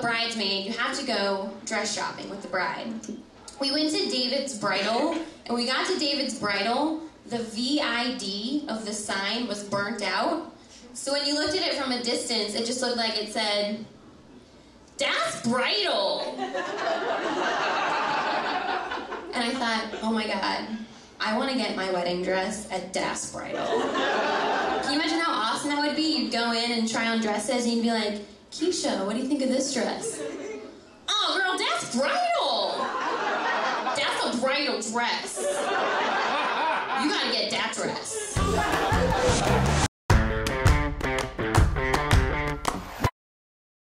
bridesmaid, you have to go dress shopping with the bride. We went to David's bridal, and we got to David's bridal. The VID of the sign was burnt out. So when you looked at it from a distance, it just looked like it said, Das Bridal. and I thought, oh my God, I want to get my wedding dress at Das Bridal. Can you imagine how awesome that would be? You'd go in and try on dresses, and you'd be like, Keisha, what do you think of this dress? Oh, girl, that's bridal. That's a bridal dress. You gotta get that dress.